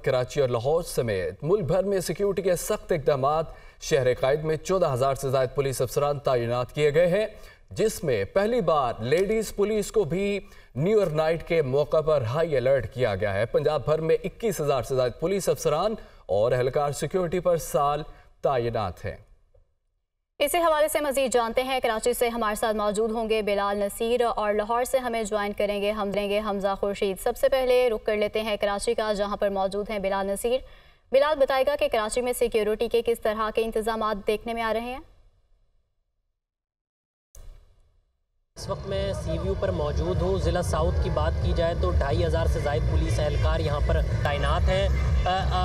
कराची और लाहौर समेत मुल्क भर में सिक्योरिटी के सख्त इकदाम शहर कायद में चौदह हज़ार से ज़्यादा पुलिस अफसरान तैनात किए गए हैं, जिसमें पहली बार लेडीज़ पुलिस को भी न्यू ईयर नाइट के मौका पर हाई अलर्ट किया गया है। पंजाब भर में इक्कीस हज़ार से ज़्यादा पुलिस अफसरान और एहलकार सिक्योरिटी पर साल तैनात हैं। इसी हवाले से मजीद जानते हैं, कराची से हमारे साथ मौजूद होंगे बिलाल नसीर और लाहौर से हमें ज्वाइन करेंगे, हम देंगे हमजा खुर्शीद। सबसे पहले रुक कर लेते हैं कराची का, जहाँ पर मौजूद हैं बिलाल नसीर। बिलाल बताएगा कि कराची में सिक्योरिटी के किस तरह के इंतज़ाम देखने में आ रहे हैं? इस वक्त मैं सी व्यू पर मौजूद हूँ। ज़िला साउथ की बात की जाए तो ढाई हज़ार से जायद पुलिस एहलकार यहाँ पर तैनात हैं।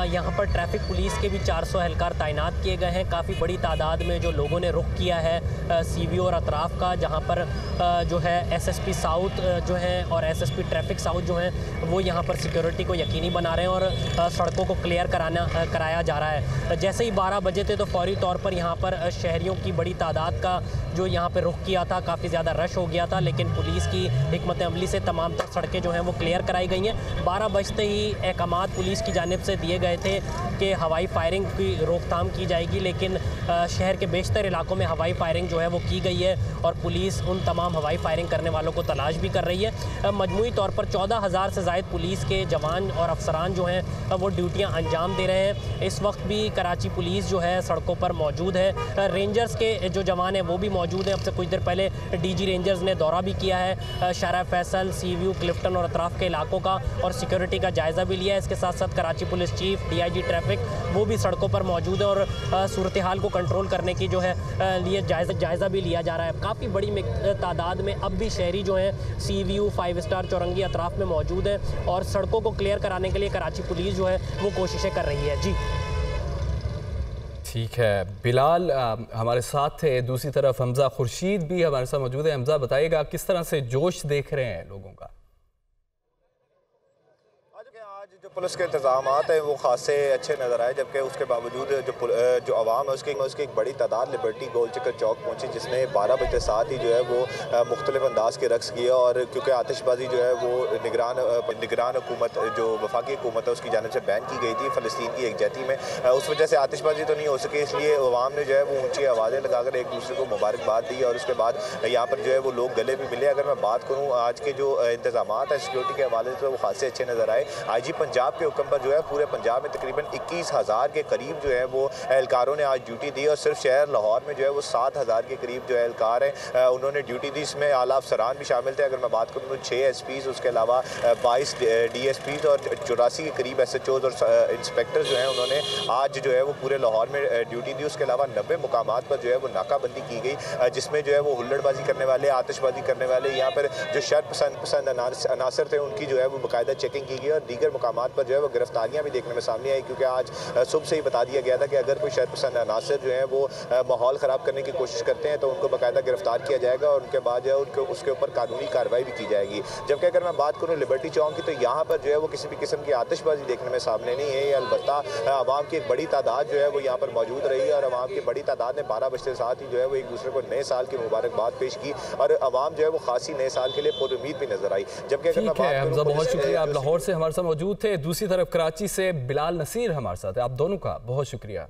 यहाँ पर ट्रैफ़िक पुलिस के भी 400 एहलकार तैनात किए गए हैं। काफ़ी बड़ी तादाद में जो लोगों ने रुख किया है सी व्यू और अतराफ़ का जहाँ पर आ, जो है एसएसपी साउथ जो है और एसएसपी ट्रैफ़िक साउथ जो है वो यहाँ पर सिक्योरिटी को यकीनी बना रहे हैं और आ, सड़कों को क्लियर कराना कराया जा रहा है। जैसे ही बारह बजे थे तो फौरी तौर पर यहाँ पर शहरीों की बड़ी तादाद का जो यहाँ पर रुख किया था काफ़ी ज़्यादा रश हो गया था, लेकिन पुलिस की हमत अमली से तमाम तर सड़कें जो हैं वो क्लियर कराई गई हैं। बारह बजते ही अहकाम पुलिस की जानब से दिए गए थे कि हवाई फायरिंग की रोकथाम की जाएगी, लेकिन शहर के बेशतर इलाकों में हवाई फायरिंग जो है वो की गई है और पुलिस उन तमाम हवाई फायरिंग करने वालों को तलाश भी कर रही है। मजमू तौर पर चौदह हज़ार से जायद पुलिस के जवान और अफसरान जो हैं वो ड्यूटियाँ अंजाम दे रहे हैं। इस वक्त भी कराची पुलिस जो है सड़कों पर मौजूद है। रेंजर्स के जो जवान हैं वो भी मौजूद हैं। अब से कुछ देर पहले डी जी रेंजर्स ने दौरा भी किया है। शारा फैसल सी व्यू क्लिफ्टन और अतराफ़ के इलाकों का और सिक्योरिटी का जायज़ा भी लिया है। इसके साथ साथ Karachi police chief D I G traffic वो भी सड़कों पर मौजूद है और सूरत हाल को कंट्रोल करने की जो है लिए जायज़ा जायज़ा भी लिया जा रहा है। काफ़ी बड़ी तादाद में अब भी शहरी जो हैं sea view five star Chowringhee, अतराफ़ में मौजूद है और सड़कों को क्लियर कराने के लिए कराची पुलिस जो है, वो कोशिशें कर रही है। जी। ठीक है। बिलाल आ, हमारे साथ थे दूसरी तरफ़ हमजा खुर्शीद भी हमारे साथ मौजूद है। हमजा बताइएगा किस तरह से जोश देख रहे हैं लोगों का जो पुलिस के इंतज़ाम हैं, वो खासे अच्छे नज़र आए, जबकि उसके बावजूद जो जो आवाम है, उसकी उसकी एक बड़ी तादाद लिबर्टी गोल चिकर चौक पहुँची, जिसने बारह बजे साथ ही जो है वो मुख्तलिफ़ अंदाज के रक्स किया और क्योंकि आतिशबाजी जो है वो निगरान निगरान हुकूमत, जो वफाकी हुकूमत है, उसकी जानब से बैन की गई थी फ़लस्तीन की एक जैती में। उस वजह से आतिशबाजी तो नहीं हो सकी, इसलिए अवाम ने जो है वो ऊँची आवाज़ें लगाकर एक दूसरे को मुबारकबाद दी और उसके बाद यहाँ पर जो है वो लोग गले भी मिले। अगर मैं बात करूँ आज के जो इंतज़ाम है सिक्योरिटी के हवाले से, वो खासे अच्छे नज़र आए। आई जी पंजाब के हुक्म पर जो है, पूरे पंजाब में तकरीबन इक्कीस हज़ार के करीब जो है, वो एहलकारों ने आज ड्यूटी दी और सिर्फ़ शहर लाहौर में जो है, वो सात हज़ार के करीब जो एहलकार हैं। उन्होंने ड्यूटी दी। इसमें आला अफसरान भी शामिल थे। अगर मैं बात करूँ तो छः एस पीज़ उसके अलावा बाईस डी एस पीज़ और चौरासी के करीब एस एच ओज़ और इंस्पेक्टर जो हैं, उन्होंने आज जो है, वो पूरे लाहौर में ड्यूटी दी। उसके अलावा नब्बे मुकाम पर जो है, वो नाकाबंदी की गई जिसमें जो है, वो हुल्लड़बाजी करने वाले, आतिशबाजी करने वाले, यहाँ पर जो शर पसंद पसंद अनासर थे, उनकी जो है, वो बाकायदा चेकिंग की गई और दीगर मुकाम पर जो है वो गिरफ्तारियाँ भी देखने में सामने आई क्योंकि आज सुबह से ही बता दिया गया था कि अगर कोई शहर पसंद अनासर जो है वो माहौल ख़राब करने की कोशिश करते हैं तो उनको बाकायदा गिरफ़्तार किया जाएगा और उनके बाद जो है उनके उसके ऊपर कानूनी कार्रवाई भी की जाएगी। जबकि अगर मैं बात करूँ लिबर्टी चौक की तो यहाँ पर जो है वो किसी भी किस्म की आतिशबाजी देखने में सामने नहीं है अलबत् आवाम की एक बड़ी तादाद जो है वो यहाँ पर मौजूद रही और आवाम की बड़ी तादाद ने बारह बजते साथ ही जो है वो एक दूसरे को नए साल की मुबारकबाद पेश की और आवाम जो है वो खासी नए साल के लिए पुरुद भी नज़र आई। जबकि अगर मैं बात बहुत शुक्रिया। आप लाहौर से हमारे साथ मौजूद थे। दूसरी तरफ़ कराची से बिलाल नसीर हमारे साथ है। आप दोनों का बहुत शुक्रिया।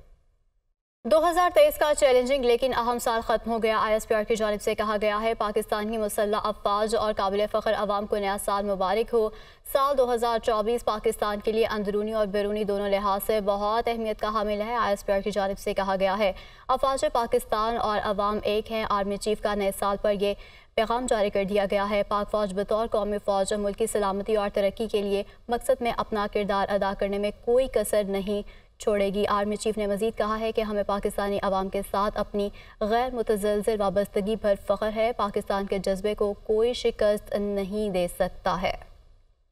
2023 का चैलेंजिंग, लेकिन अहम साल ख़त्म हो गया। आई एस पी आर की जानब से कहा गया है, पाकिस्तान की मुसल्ह अफवाज और काबिल फ़ख्र अवाम को नया साल मुबारक हो। साल 2024 पाकिस्तान के लिए अंदरूनी और बैरूनी दोनों लिहाज से बहुत अहमियत का हामिल है आई एस पी आर की जानब से कहा गया है। अफवाज पाकिस्तान और अवाम एक हैं, आर्मी चीफ का नए साल पर यह पैगाम जारी कर दिया गया है। पाक फौज बतौर कौमी फौज और मुल्क की सलामती और तरक्की के लिए मकसद में अपना किरदार अदा करने में कोई कसर नहीं छोड़ेगी। आर्मी चीफ ने मजीद कहा है कि हमें पाकिस्तानी अवाम के साथ अपनी गैर मुतजलजल वाबस्तगी पर फ़ख्र है। पाकिस्तान के जज्बे को कोई शिकस्त नहीं दे सकता है।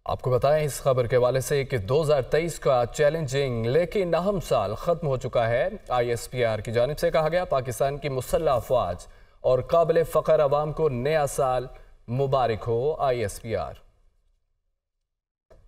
आपको बताएँ इस खबर के हवाले से कि 2023 का चैलेंजिंग लेकिन अहम साल ख़त्म हो चुका है। आई एस पी आर की जानब से कहा गया, पाकिस्तान की मुसल्ह अफवाज और काबिल फ़ख्र अवाम को नया साल मुबारक हो I S P R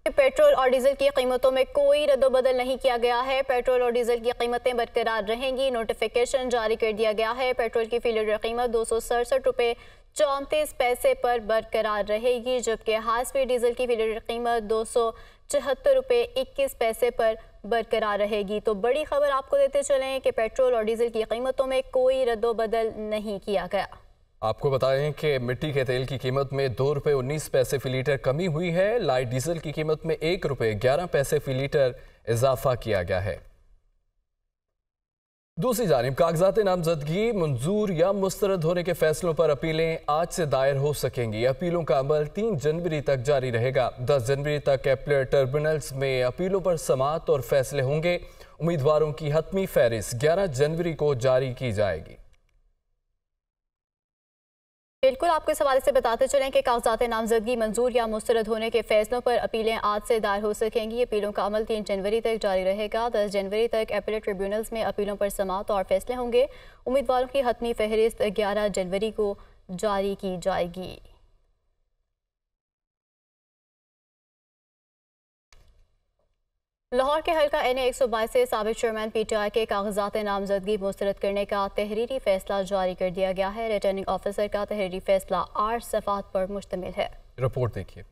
petrol और डीजल की कीमतों में कोई रद्दबदल नहीं किया गया है। पेट्रोल और डीजल की कीमतें बरकरार रहेंगी। नोटिफिकेशन जारी कर दिया गया है। पेट्रोल की फ़ी कीमत दो सौ सड़सठ रुपये चौंतीस पैसे पर बरकरार रहेगी, जबकि हाई स्पीड डीजल की फ़ी कीमत दो सौ चौहत्तर रुपये इक्कीस पैसे पर बरकरार रहेगी। तो बड़ी खबर आपको देते चलें कि पेट्रोल और डीजल की कीमतों में कोई रद्दोबदल नहीं किया गया। आपको बताएँ कि मिट्टी के तेल की कीमत में दो रुपये उन्नीस पैसे फ़ी लीटर कमी हुई है। लाइट डीजल की कीमत में एक रुपये ग्यारह पैसे फ़ी लीटर इजाफा किया गया है। दूसरी जानब, कागजात नामजदगी, मंजूर या मुस्तरद होने के फैसलों पर अपीलें आज से दायर हो सकेंगी। अपीलों का अमल तीन जनवरी तक जारी रहेगा। दस जनवरी तक एपलेट टर्मिनल्स में अपीलों पर समात और फैसले होंगे। उम्मीदवारों की हतमी फहरिस्त ग्यारह जनवरी को जारी की जाएगी। बिल्कुल आपके इस हवाले से बताते चलें कि कागजात नामजदगी, मंजूर या मुस्रद होने के फैसलों पर अपीलें आज से दायर हो सकेंगी। अपीलों का अमल तीन जनवरी तक जारी रहेगा। दस जनवरी तक अपीलेट ट्रिब्यूनल्स में अपीलों पर समाप्त और फैसले होंगे। उम्मीदवारों की हतमी फहरिस्त ग्यारह जनवरी को जारी की जाएगी। लाहौर के हल्का एन ए एक सौ बाईस से सबक चेयरमैन पी टी आई के कागजात नामजदगी मुस्तरद करने का तहरीरी फैसला जारी कर दिया गया है। रिटर्निंग ऑफिसर का तहरीरी फैसला आठ सफात पर मुश्तमिल है। रिपोर्ट देखिए।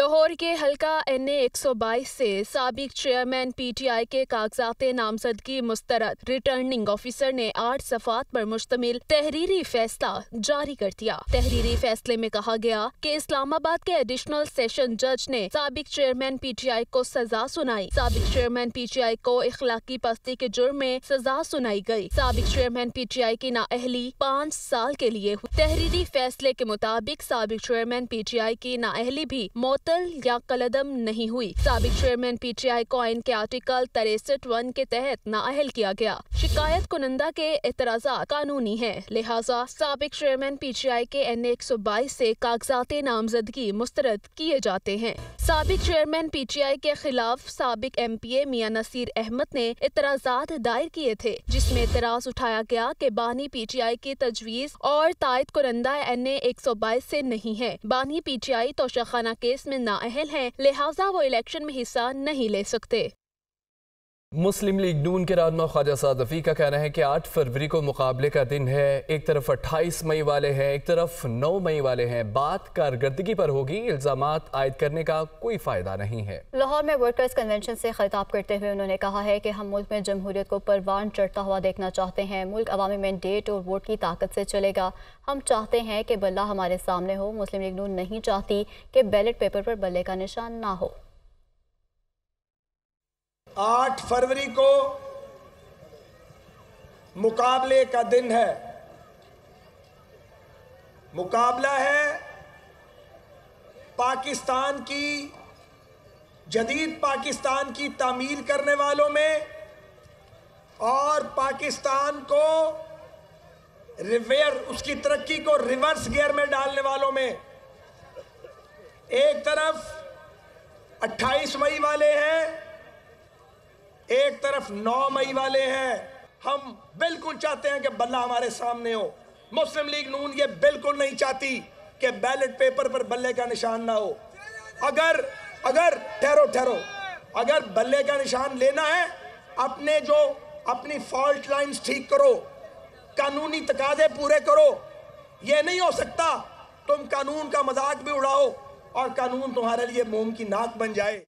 लाहौर के हल्का एन ए एक सौ बाईस से सबक चेयरमैन पी टी आई के कागजात नामजदगी मुस्तरद। रिटर्निंग ऑफिसर ने आठ सफात पर मुश्तमिल तहरीरी फैसला जारी कर दिया। तहरीरी फैसले में कहा गया कि इस्लामाबाद के एडिशनल सेशन जज ने सबक चेयरमैन पी टी आई को सजा सुनाई। सबक चेयरमैन पी टी आई को इखलाकी पस्ती के जुर्म में सजा सुनाई गई सबक चेयरमैन पी टी आई की नाअहली पाँच साल के लिए तहरीरी फैसले के मुताबिक सबक चेयरमैन पी टी आई की नाअहली भी मौत मुअत्तल या कलदम नहीं हुई। सबक चेयरमैन पीटीआई को आइन के आर्टिकल तिरसठ वन के तहत नाअहल किया गया। शिकायत कुनंदा के एतराजा कानूनी है। लिहाजा सबक चेयरमैन पीटीआई के एन एक सौ बाईस ऐसी कागजात नामजदगी मुस्तरद किए जाते हैं। सबक चेयरमैन पीटीआई के खिलाफ सबक एम पी ए मियाँ नसीर अहमद ने एतराजात दायर किए थे, जिसमें एतराज़ उठाया गया कि बानी पीटीआई की तजवीज और तायद कुरंदा एन ए एक सौ बाईस ऐसी नहीं है। बानी P T PTI Toshakhana case में नाअहल हैं लिहाजा वो इलेक्शन में हिस्सा नहीं ले सकते। मुस्लिम लीग नून के रहनमा ख्वाजा सादफी का कहना है कि 8 फरवरी को मुकाबले का दिन है। एक तरफ़ 28 मई वाले हैं, एक तरफ़ 9 मई वाले हैं। बात कारकर्दगी पर होगी इल्ज़ाम आयद करने का कोई फ़ायदा नहीं है। लाहौर में वर्कर्स कन्वेंशन से खिताब करते हुए उन्होंने कहा है कि हम मुल्क में जमहूरियत को परवान चढ़ता हुआ देखना चाहते हैं। मुल्क अवामी मैंडेट और वोट की ताकत से चलेगा। हम चाहते हैं कि बल्ला हमारे सामने हो। मुस्लिम लीग नून नहीं चाहती कि बैलेट पेपर पर बल्ले का निशान ना हो। आठ फरवरी को मुकाबले का दिन है। मुकाबला है पाकिस्तान की, जदीद पाकिस्तान की तामीर करने वालों में और पाकिस्तान को रिवेयर, उसकी तरक्की को रिवर्स गियर में डालने वालों में। एक तरफ़ 28 मई वाले हैं एक तरफ़ नौ मई वाले हैं। हम बिल्कुल चाहते हैं कि बल्ला हमारे सामने हो। मुस्लिम लीग नून ये बिल्कुल नहीं चाहती कि बैलेट पेपर पर बल्ले का निशान ना हो। अगर अगर, ठहरो ठहरो। अगर बल्ले का निशान लेना है, अपने जो, अपनी फॉल्ट लाइंस ठीक करो। कानूनी तकाजे पूरे करो। ये नहीं हो सकता, तुम कानून का मज़ाक भी उड़ाओ और कानून तुम्हारे लिए मोम की नाक बन जाए।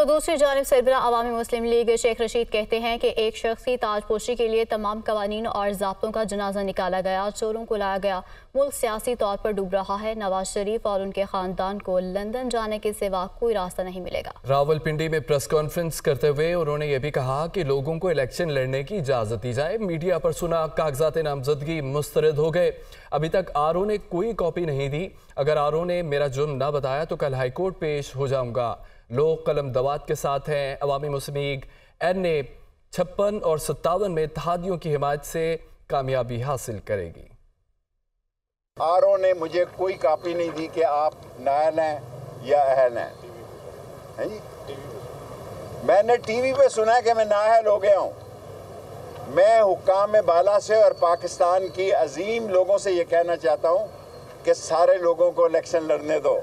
तो दूसरी जानब सरबरा अवामी मुस्लिम लीग शेख रशीद कहते हैं कि एक शख्स की ताजपोशी के लिए तमाम कवानीन और जब्तों का जनाजा निकाला गया, चोरों को लाया गया। मुल्क सियासी तौर पर डूब रहा है, नवाज़ शरीफ और उनके खानदान को लंदन जाने के सिवा कोई रास्ता नहीं मिलेगा। रावलपिंडी में प्रेस कॉन्फ्रेंस करते हुए उन्होंने ये भी कहा कि लोगों को इलेक्शन लड़ने की इजाज़त दी जाए। मीडिया पर सुना कागजात नामजदगी मुस्तरद हो गए। अभी तक आर ने कोई कॉपी नहीं दी। अगर आर ने मेरा जुर्म ना बताया तो कल हाईकोर्ट पेश हो जाऊँगा। लोग कलम दवात के साथ हैं। अवामी मुस्लिम लीग, एन ए छप्पन और सत्तावन में तहादियों की हिमायत से कामयाबी हासिल करेगी। आर ओ ने मुझे कोई कापी नहीं दी कि आप नायल हैं या अहल हैं। है जी? मैंने टीवी पे सुना है कि मैं नाहल हो गया हूँ। मैं हुकाम में बाला से और पाकिस्तान की अजीम लोगों से ये कहना चाहता हूँ कि सारे लोगों को इलेक्शन लड़ने दो।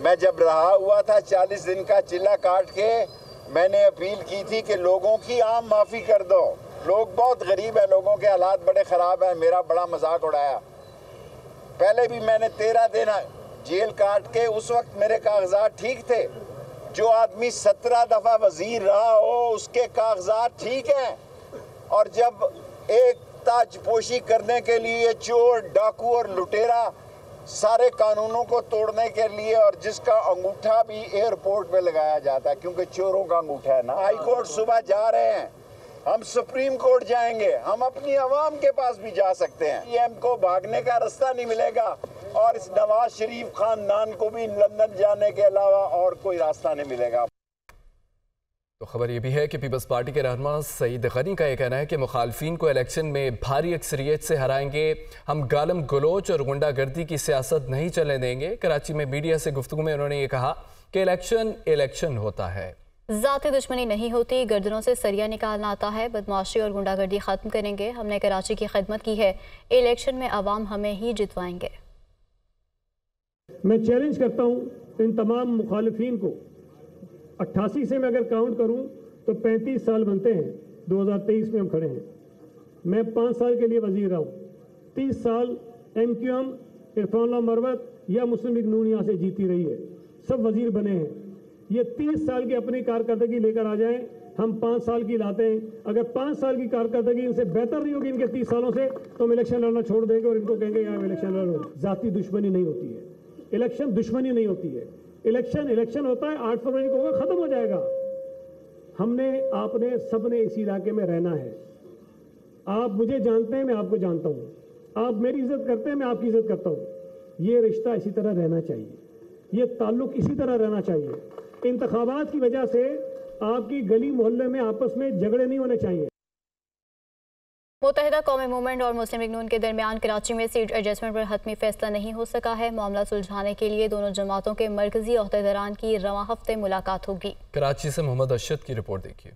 मैं जब रहा हुआ था चालीस दिन का चिल्ला काट के, मैंने अपील की थी कि लोगों की आम माफ़ी कर दो। लोग बहुत गरीब हैं, लोगों के हालात बड़े ख़राब हैं, मेरा बड़ा मज़ाक उड़ाया। पहले भी मैंने तेरह दिन जेल काट के, उस वक्त मेरे कागजात ठीक थे। जो आदमी सत्रह दफ़ा वज़ीर रहा हो, उसके कागजात ठीक हैं। और जब एक ताजपोशी करने के लिए चोर, डाकू और लुटेरा सारे कानूनों को तोड़ने के लिए और जिसका अंगूठा भी एयरपोर्ट पे लगाया जाता है, क्योंकि चोरों का अंगूठा है ना। हाई कोर्ट सुबह जा रहे हैं। हम सुप्रीम कोर्ट जाएँगे। हम अपनी आवाम के पास भी जा सकते हैं। पीएम को भागने का रास्ता नहीं मिलेगा और इस नवाज़ शरीफ खानदान को भी लंदन जाने के अलावा और कोई रास्ता नहीं मिलेगा। तो खबर यह भी है कि पीपल्स पार्टी के रहनमा सईद गनी का यह कहना है कि मुखालफी को इलेक्शन में भारी अक्सरियत से हराएँगे। हम गालम गलोच और गुंडागर्दी की सियासत नहीं चलने देंगे। कराची में मीडिया से गुफ्तु में उन्होंने ये कहा कि इलेक्शन इलेक्शन होता है। ज़ाती दुश्मनी नहीं होती गर्दनों से सरिया निकालना आता है बदमाशी और गुंडागर्दी ख़त्म करेंगे। हमने कराची की खदमत की है इलेक्शन में आवाम हमें ही जितवाएँगे। मैं चैलेंज करता हूँ इन तमाम मुखालफी को। अट्ठासी से मैं अगर काउंट करूँ तो पैंतीस साल बनते हैं। 2023 में हम खड़े हैं। मैं पाँच साल के लिए वज़ीर रहा हूँ। तीस साल M Q M Irfan Marwat या मुस्लिम लीग नून यहाँ से जीती रही है। सब वज़ीर बने हैं। ये तीस साल की अपनी कारकर्दगी लेकर आ जाएँ। हम पाँच साल की लाते हैं। अगर पाँच साल की कारकर्दगी इनसे बेहतर नहीं होगी इनके तीस सालों से तो हम इलेक्शन लड़ना छोड़ देंगे और इनको कहेंगे यहाँ इलेक्शन लड़ो। जाति दुश्मनी नहीं होती है। इलेक्शन दुश्मनी नहीं होती है। इलेक्शन इलेक्शन होता है, आठ फरवरी को होगा, खत्म हो जाएगा। हमने, आपने सबने इस इलाके में रहना है। आप मुझे जानते हैं, मैं आपको जानता हूँ। आप मेरी इज़्ज़त करते हैं, मैं आपकी इज़्ज़त करता हूँ। ये रिश्ता इसी तरह रहना चाहिए। ये ताल्लुक इसी तरह रहना चाहिए। इंतबात की वजह से आपकी गली मोहल्ले में आपस में झगड़े नहीं होने चाहिए। मुतहदा कौमी मूवमेंट और मुस्लिम लीग नून के दरमियान कराची में सीट एडजस्टमेंट पर हतमी फैसला नहीं हो सका है। मामला सुलझाने के लिए दोनों जमातों के मरकजी अहदेदारान की रवा हफ़्ते मुलाकात होगी। कराची से मोहम्मद अशद की रिपोर्ट देखिए।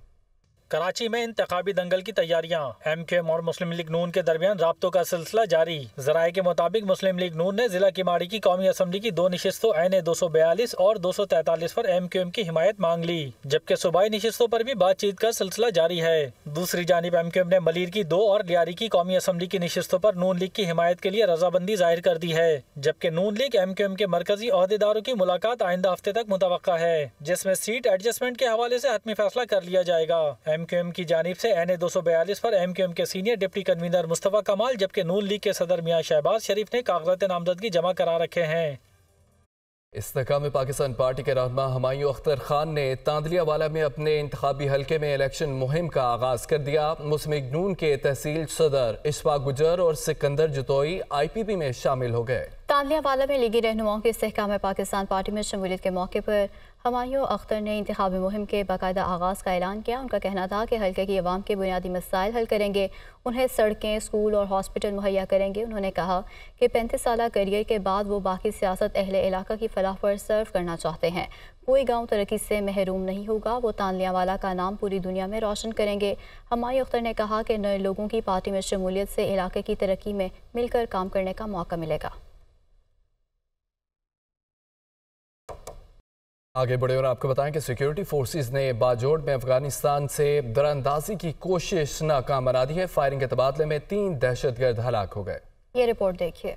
कराची में इंतबी दंगल की तैयारियाँ। एम क्यू एम और मुस्लिम लीग नून के दरमियान रबतों का सिलसिला जारी। जराये के मुताबिक मुस्लिम लीग नून ने जिला किमाड़ी की कौमी असम्बली की दो नशस्तों एन ए दो सौ बयालीस और दो सौ तैतालीस पर एम क्यू एम की हिमायत मांग ली, जबकि सूबाई नशस्तों पर भी बातचीत का सिलसिला जारी है। दूसरी जानब एम क्यू एम ने मलिर की दो और लियारी की कौमी असम्बली की नशस्तों पर नून लीग की हिमायत के लिए रजाबंदी ज़ाहिर कर दी है, जबकि Noon League M Q M के मरकजी अहदेदारों की मुलाकात आइंदा हफ़्ते तक मुतव है, जिसमें सीट एडजस्टमेंट के हवाले ऐसी हतमी फैसला कर लिया जाएगा। एम क्यू एम की जानब से एन ए दो सौ बयालीस पर एम क्यू एम के senior deputy convener Mustafa Kamal, जबकि नून लीग के सदर मियाँ शहबाज शरीफ ने कागजात नामजदगी जमा करा रखे हैं। इस्तेकाम पाकिस्तान पार्टी के रहनमा हमायूं अख्तर खान ने तांदलिया वाला में अपने इंतबी हल्के में इलेक्शन मुहिम का आगाज़ कर दिया। मुस्लिम नून के तहसील सदर इशफा गुजर और Sikandar Jatoi I P P में शामिल हो गए। तालिया वाला में लीगी रहनुमाओं के इसकाम पाकिस्तान पार्टी में शमूलियत के मौके पर हमायूं अख्तर ने इंतबी मुहिम के बाकायदा आगाज़ का ऐलान किया। उनका कहना था कि हल्के की आवाम के बुनियादी मसाइल हल करेंगे, उन्हें सड़कें, स्कूल और हॉस्पिटल मुहैया करेंगे। उन्होंने कहा कि पैंतीस साल करियर के बाद वो बाकी सियासत, अहल इलाका की फलाह पर सर्व करना चाहते हैं। कोई गाँव तरक्की से महरूम नहीं होगा। वो तानलिया वाला का नाम पूरी दुनिया में रोशन करेंगे। हमायूं अख्तर ने कहा कि नए लोगों की पार्टी में शमूलियत से इलाके की तरक्की में मिलकर काम करने का मौका मिलेगा। आगे बढ़े और आपको बताएँ कि सिक्योरिटी फोर्सेस ने बाजोड़ में अफ़गानिस्तान से दरअंदाजी की कोशिश नाकाम बना दी है। फायरिंग के तबादले में तीन दहशतगर्द हलाक हो गए। ये रिपोर्ट देखिए।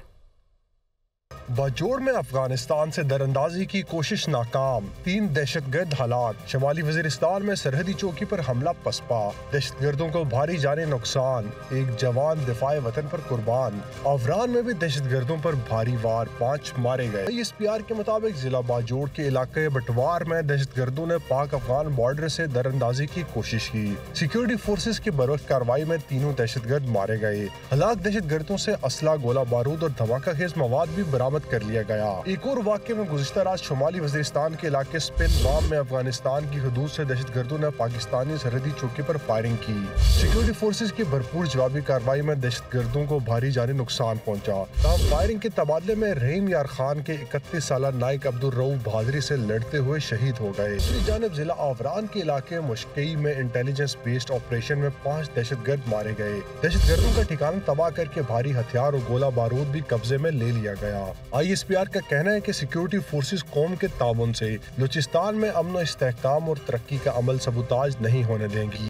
बाजोड़ में अफ़गानिस्तान से दरअंदाजी की कोशिश नाकाम। तीन दहशत गर्द हालात। शमाली वजीरिस्तान में सरहदी चौकी पर हमला पसपा। दहशत गर्दों को भारी जाने नुकसान। एक जवान दिफाए वतन पर कुर्बान। अफरान में भी दहशत गर्दों पर भारी वार। पाँच मारे गए। एस पी आर के मुताबिक जिला बाजोड़ के इलाके बटवार में दहशत गर्दों ने पाक अफगान बॉर्डर ऐसी दरअंदाजी की कोशिश की। सिक्योरिटी फोर्सेज की बरवक्त कार्रवाई में तीनों दहशत गर्द मारे गए। हलाक दहशत गर्दों ऐसी असला गोला बारूद और धमाका खेज मवाद भी बरामद कर लिया गया। एक और वाक्य में गुजशत रात शुमाली वजीरिस्तान के इलाके स्पिन गाम में अफ़गानिस्तान की हदूद ऐसी दहशत गर्दों ने पाकिस्तानी सरहदी चौकी आरोप फायरिंग की। सिक्योरिटी फोर्सेज की भरपूर जवाबी कार्रवाई में दहशत गर्दों को भारी जानी नुकसान पहुँचा। फायरिंग के तबादले में रहीम यार खान के इकतीस साल नायक अब्दुल रऊफ बहादरी ऐसी लड़ते हुए शहीद हो गए। जानब जिला आवरान के इलाके मुश्कई में इंटेलिजेंस बेस्ड ऑपरेशन में पाँच दहशत गर्द मारे गए। दहशत गर्दों का ठिकाना तबाह करके भारी हथियार और गोला बारूद भी कब्जे में ले लिया गया। आईएसपीआर का कहना है कि सिक्योरिटी फोर्सेस कौम के ताबन से, बलोचिस्तान में अमन इस्तेकाम और तरक्की का अमल सबूताज नहीं होने देंगी।